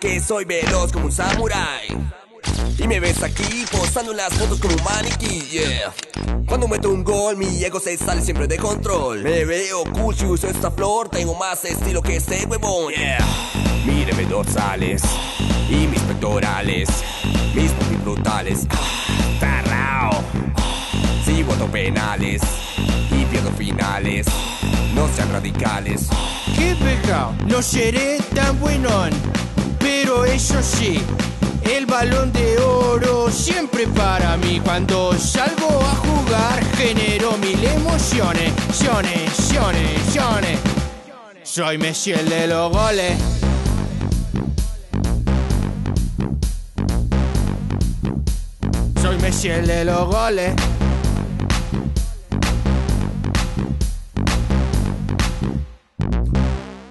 Que soy veloz como un samurái. Y me ves aquí posando las fotos como un maniquí, yeah. Cuando meto un gol, mi ego se sale siempre de control. Me veo cool uso esta flor, tengo más estilo que este huevón, yeah. Míreme dorsales y mis pectorales, mis popis brutales. Tarrao. Si voto penales y pierdo finales, no sean radicales. Qué pecado, no seré tan buenón, pero eso sí, el balón de oro siempre para mí. Cuando salgo a jugar, genero mil emociones, siones, siones, siones. Soy Messi el de los goles. Soy Messi el de los goles.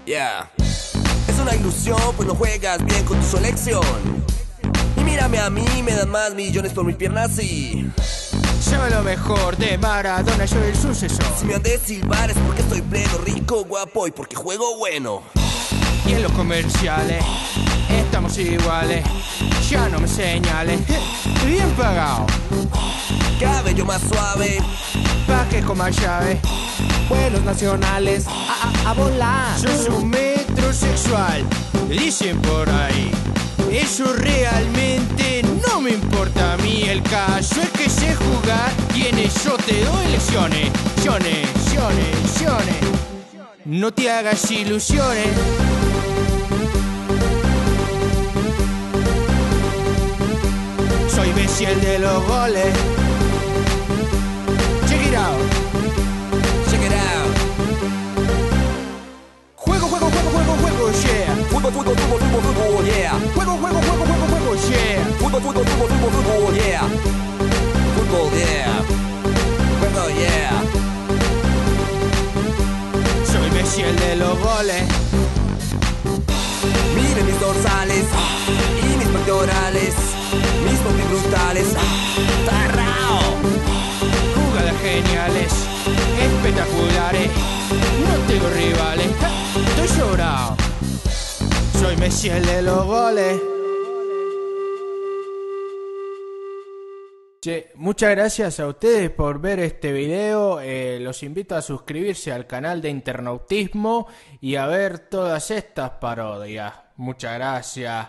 Yeah. Una ilusión, pues no juegas bien con tu selección. Y mírame a mí, me dan más millones por mis piernas y. Soy lo mejor de Maradona, soy el sucesor. Si me han de silbar es porque estoy pleno, rico, guapo y porque juego bueno. Y en los comerciales estamos iguales. Ya no me señales. Bien pagado. Cabello más suave. Pa' que coma llave. Vuelos nacionales, a, a, a volar. Sos un metrosexual. Dicen por ahí. Eso realmente no me importa a mí. El caso es que sé jugar. Quienes yo te doy lecciones. Siones, siones, siones. No te hagas ilusiones. Soy Messi el de los goles. Fútbol, fútbol, fútbol, fútbol, yeah. Fútbol, yeah. Yeah. Soy Messi el de los goles. Miren mis dorsales y mis pectorales, mis popis brutales. Tarrao. Jugadas geniales, espectaculares. No tengo rivales. Estoy sobrado. Soy Messi el de los goles. Che, muchas gracias a ustedes por ver este video. Eh, los invito a suscribirse al canal de Internautismo y a ver todas estas parodias. Muchas gracias.